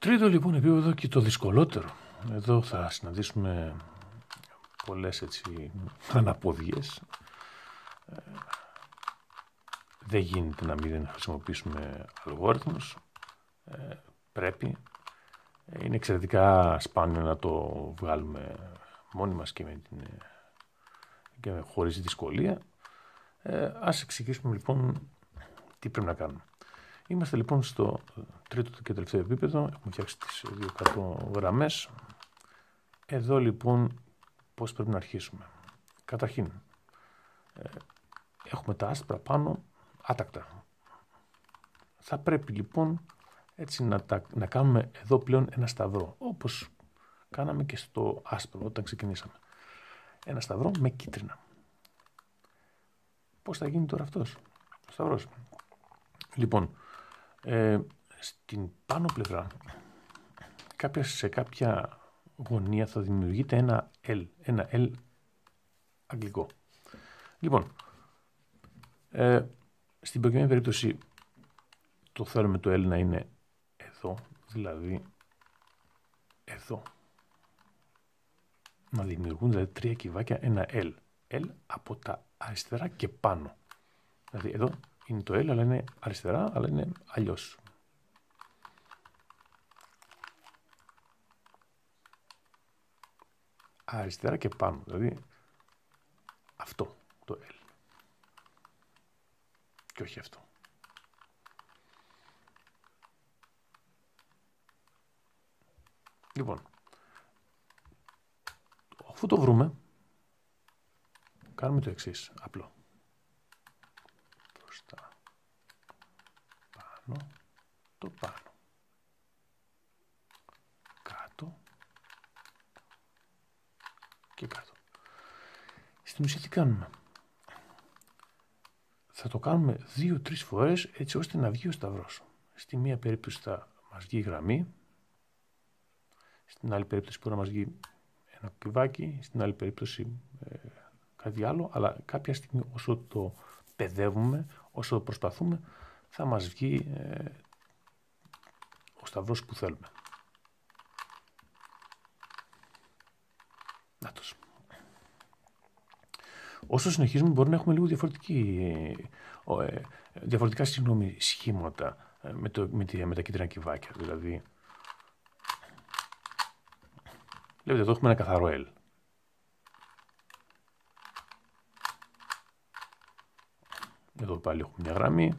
Τρίτο λοιπόν επίπεδο και το δυσκολότερο. Εδώ θα συναντήσουμε πολλές έτσι αναποδιές. Ε, δεν γίνεται να μην χρησιμοποιήσουμε αλγόριθμους. Ε, πρέπει. Ε, είναι εξαιρετικά σπάνιο να το βγάλουμε μόνοι μας και, με την, και χωρίς δυσκολία. Ε, ας εξηγήσουμε λοιπόν τι πρέπει να κάνουμε. Είμαστε λοιπόν στο τρίτο και τελευταίο επίπεδο. Έχουμε φτιάξει τις δύο κάτω γραμμές. Εδώ λοιπόν πώς πρέπει να αρχίσουμε. Καταρχήν, ε, έχουμε τα άσπρα πάνω άτακτα. Θα πρέπει λοιπόν έτσι να, τα, να κάνουμε εδώ πλέον ένα σταυρό, όπως κάναμε και στο άσπρο όταν ξεκινήσαμε. Ένα σταυρό με κίτρινα. Πώς θα γίνει τώρα αυτός ο σταυρός; Λοιπόν, ε, στην πάνω πλευρά κάποια, σε κάποια γωνία θα δημιουργείται ένα L, ένα L αγγλικό. Λοιπόν, ε, στην προκειμένη περίπτωση το θέλουμε το L να είναι εδώ, δηλαδή εδώ. Να δημιουργούν δηλαδή τρία κυβάκια ένα L. L από τα αριστερά και πάνω. Δηλαδή εδώ είναι το L αλλά είναι αριστερά αλλά είναι αλλιώς. Αριστερά και πάνω, δηλαδή αυτό το L. Και όχι αυτό. Λοιπόν, αφού το βρούμε, κάνουμε το εξής, απλό. Μπροστά, πάνω, το πάνω. Κάτω και κάτω. Στην ουσία τι κάνουμε; Θα το κάνουμε δύο-τρεις φορές έτσι ώστε να βγει ο σταυρός. Στη μία περίπτωση θα μας βγει η γραμμή, στην άλλη περίπτωση μπορεί να μας βγει ένα κυβάκι, στην άλλη περίπτωση ε, κάτι άλλο, αλλά κάποια στιγμή όσο το παιδεύουμε, όσο το προσπαθούμε, θα μας βγει ε, ο σταυρός που θέλουμε. Νάτος. Όσο συνεχίζουμε μπορεί να έχουμε λίγο διαφορετική, ε, διαφορετικά συγγνώμη, σχήματα με, το, με, τη, με τα κίτρινα κυβάκια. Δηλαδή, Βλέπετε εδώ έχουμε ένα καθαρό L. Εδώ πάλι έχουμε μια γραμμή.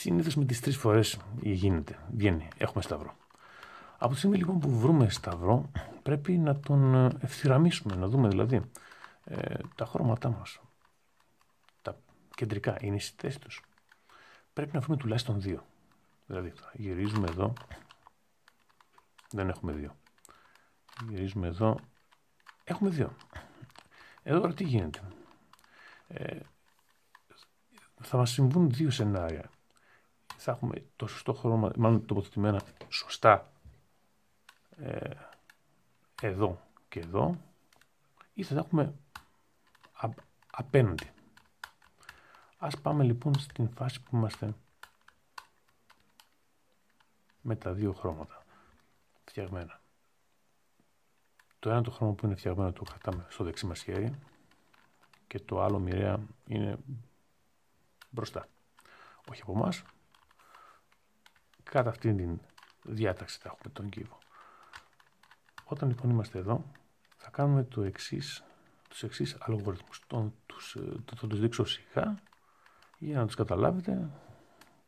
Συνήθως με τις τρεις φορές γίνεται, βγαίνει, έχουμε σταυρό. Από τη στιγμή λοιπόν που βρούμε σταυρό, πρέπει να τον ευθυραμίσουμε, να δούμε δηλαδή ε, τα χρώματά μας. Τα κεντρικά είναι στις θέσεις τους. Πρέπει να βρούμε τουλάχιστον δύο. Δηλαδή γυρίζουμε εδώ δεν έχουμε δύο. Γυρίζουμε εδώ. Έχουμε δύο. Εδώ τώρα τι γίνεται; Ε, θα μας συμβούν δύο σενάρια. Θα έχουμε το σωστό χρώμα, μάλλον τοποθετημένα σωστά ε, εδώ και εδώ ή θα τα έχουμε απέναντι. Ας πάμε λοιπόν στην φάση που είμαστε με τα δύο χρώματα φτιαγμένα. Το ένα το χρώμα που είναι φτιαγμένο το κρατάμε στο δεξί μας χέρι και το άλλο μοιραία είναι μπροστά. Όχι από εμάς. Κατά αυτήν την διάταξη θα έχουμε τον κύβο. Όταν λοιπόν είμαστε εδώ θα κάνουμε το εξής, τους εξής αλγοριθμούς. Τον, τους, θα τους δείξω σιγά για να τους καταλάβετε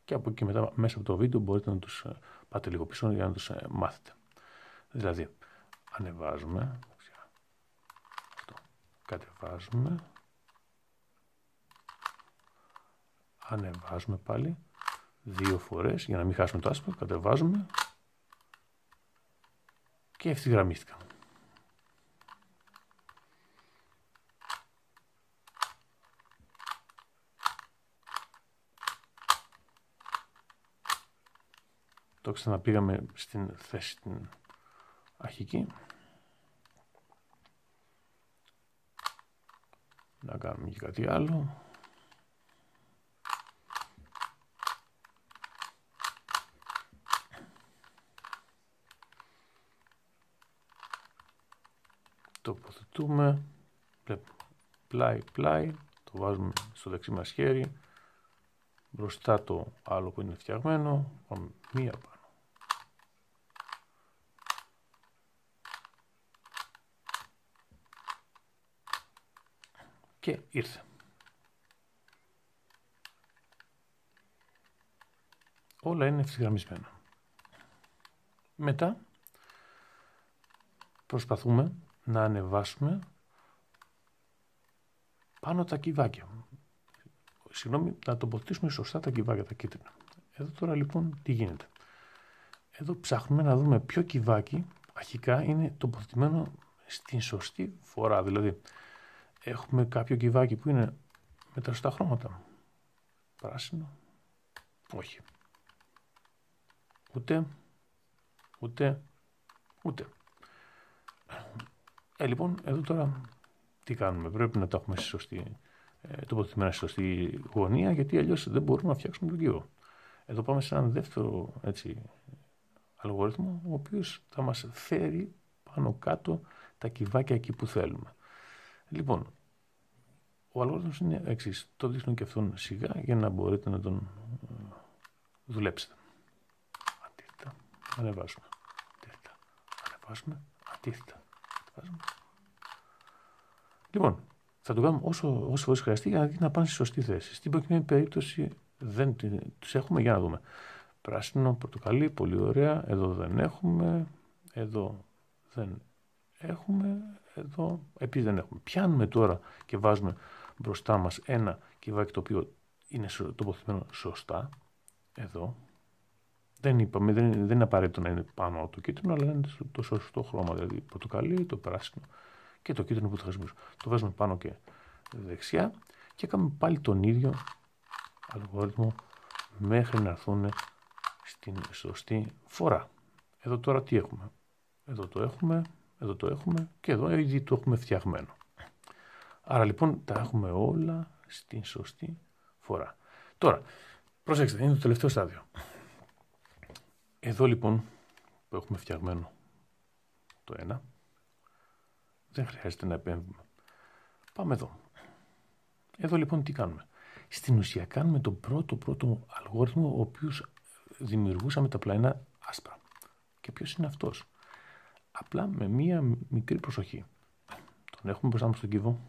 και από εκεί μετά μέσα από το βίντεο μπορείτε να τους ε, πάτε λίγο πίσω για να τους ε, μάθετε. Δηλαδή, ανεβάζουμε, αυτό, κατεβάζουμε, ανεβάζουμε πάλι, δύο φορές, για να μην χάσουμε το άσπρο, κατεβάζουμε και ευθυγραμμίστηκα. Το ξαναπήγαμε στην θέση την αρχική. Να κάνουμε και κάτι άλλο. Τοποθετούμε, πλάι, πλάι, το βάζουμε στο δεξί μας χέρι, μπροστά το άλλο που είναι φτιαγμένο, πάμε μία πάνω. Και ήρθε. Όλα είναι ευθυγραμμισμένα. Μετά προσπαθούμε να ανεβάσουμε πάνω τα κυβάκια. Συγγνώμη, να τοποθετήσουμε σωστά τα κυβάκια, τα κίτρινα. Εδώ τώρα λοιπόν τι γίνεται. Εδώ ψάχνουμε να δούμε ποιο κυβάκι αρχικά είναι τοποθετημένο στην σωστή φορά. Δηλαδή, έχουμε κάποιο κυβάκι που είναι με τα σωστά χρώματα. Πράσινο. Όχι. Ούτε. Ούτε. Ούτε. Ε, λοιπόν, εδώ τώρα τι κάνουμε; Πρέπει να το έχουμε στη σωστή, ε, τοποθετημένα στη σωστή γωνία, γιατί αλλιώς δεν μπορούμε να φτιάξουμε τον κύβο. Εδώ πάμε σε έναν δεύτερο έτσι, αλγόριθμο, ο οποίος θα μας φέρει πάνω κάτω τα κυβάκια εκεί που θέλουμε. Λοιπόν, ο αλγόριθμος είναι εξής. Το δείχνω και αυτόν σιγά για να μπορείτε να τον ε, δουλέψετε. Αντίθετα, ανεβάζουμε. Αντίθετα, ανεβάζουμε. Αντίθετα, ανεβάζουμε. Λοιπόν, θα το κάνουμε όσο, όσο φορές χρειαστεί για να δει να πάνε στη σωστή θέση. Στην προκειμένη περίπτωση δεν τους έχουμε, για να δούμε. Πράσινο, πορτοκαλί, πολύ ωραία. Εδώ δεν έχουμε. Εδώ δεν έχουμε. Εδώ επίσης δεν έχουμε. Πιάνουμε τώρα και βάζουμε μπροστά μας ένα κυβάκι το οποίο είναι τοποθετημένο σωστά. Εδώ. Δεν είπαμε, δεν, δεν είναι απαραίτητο να είναι πάνω το κίτρινο, αλλά είναι το σωστό χρώμα. Δηλαδή πορτοκαλί, το πράσινο και το κίτρινο που θα χρησιμοποιήσουμε. Το βάζουμε πάνω και δεξιά και κάνουμε πάλι τον ίδιο αλγόριθμο μέχρι να έρθουν στην σωστή φορά. Εδώ τώρα τι έχουμε; Εδώ το έχουμε, εδώ το έχουμε και εδώ ήδη το έχουμε φτιαγμένο. Άρα λοιπόν τα έχουμε όλα στην σωστή φορά. Τώρα, προσέξτε, είναι το τελευταίο στάδιο. Εδώ λοιπόν που έχουμε φτιαγμένο το ένα, δεν χρειάζεται να επέμβουμε. Πάμε εδώ. Εδώ λοιπόν τι κάνουμε. Στην ουσία κάνουμε τον πρώτο πρώτο αλγόριθμο ο οποίος δημιουργούσαμε τα πλαϊνά άσπρα. Και ποιος είναι αυτός; Απλά με μία μικρή προσοχή. Τον έχουμε μπροστά μας στον κύβο.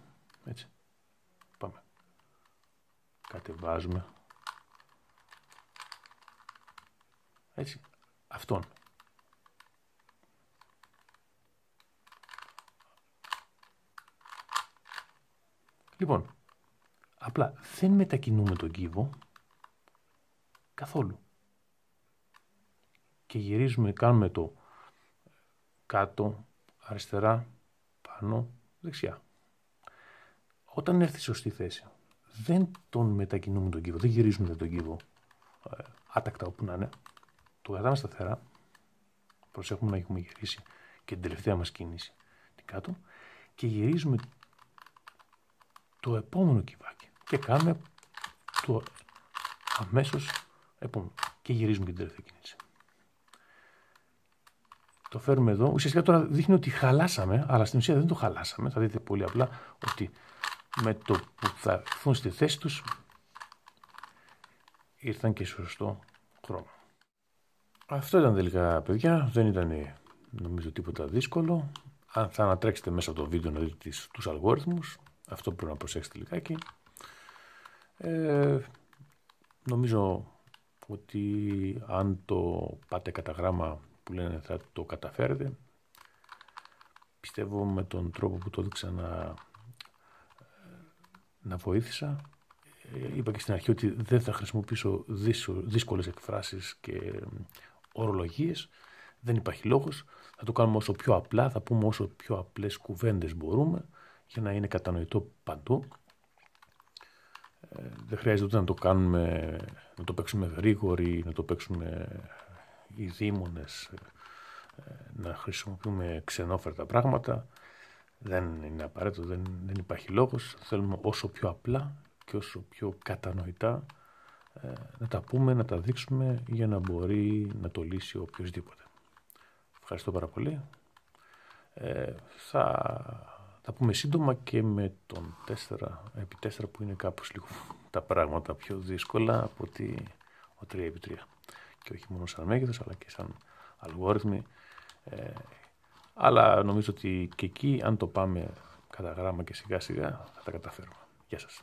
Έτσι. Πάμε. Κατεβάζουμε. Έτσι. Αυτόν. Λοιπόν, απλά δεν μετακινούμε τον κύβο καθόλου. Και γυρίζουμε, κάνουμε το κάτω, αριστερά, πάνω, δεξιά. Όταν έρθει σωστή θέση, δεν τον μετακινούμε τον κύβο, δεν γυρίζουμε τον κύβο ε, άτακτα όπου να είναι. Το κρατάμε σταθερά, προσέχουμε να έχουμε γυρίσει και την τελευταία μας κίνηση την κάτω και γυρίζουμε το επόμενο κυβάκι και κάνουμε το αμέσως επόμενο και γυρίζουμε την τελευταία κίνηση. Το φέρουμε εδώ. Ουσιαστικά τώρα δείχνει ότι χαλάσαμε, αλλά στην ουσία δεν το χαλάσαμε. Θα δείτε πολύ απλά ότι με το που θα έρθουν στη θέση τους ήρθαν και στο σωστό χρόνο. Αυτό ήταν τελικά παιδιά, δεν ήταν νομίζω τίποτα δύσκολο. Αν θα ανατρέξετε μέσα από το βίντεο να δείτε τους αλγόριθμους, αυτό πρέπει να προσέξετε λιγάκι. Ε, νομίζω ότι αν το πάτε κατά γράμμα που λένε θα το καταφέρετε. Πιστεύω με τον τρόπο που το έδειξα να, να βοήθησα. Ε, είπα και στην αρχή ότι δεν θα χρησιμοποιήσω δύσκολες εκφράσεις και ορολογίες. Δεν υπάρχει λόγος. Θα το κάνουμε όσο πιο απλά, θα πούμε όσο πιο απλές κουβέντες μπορούμε για να είναι κατανοητό παντού. Ε, δεν χρειάζεται ούτε να το κάνουμε, να το παίξουμε γρήγοροι, να το παίξουμε οι δήμονες, ε, να χρησιμοποιούμε ξενόφερτα πράγματα. Δεν είναι απαραίτητο, δεν, δεν υπάρχει λόγος. Θέλουμε όσο πιο απλά και όσο πιο κατανοητά ε, να τα πούμε, να τα δείξουμε για να μπορεί να το λύσει οποιοδήποτε. Ευχαριστώ πάρα πολύ. Ε, θα Θα πούμε σύντομα και με τον 4x4 που είναι κάπως λίγο τα πράγματα πιο δύσκολα από ότι ο 3x3. Και όχι μόνο σαν μέγεθος αλλά και σαν αλγόριθμοι. Ε, αλλά νομίζω ότι και εκεί αν το πάμε κατά γράμμα και σιγά σιγά θα τα καταφέρουμε. Γεια σας.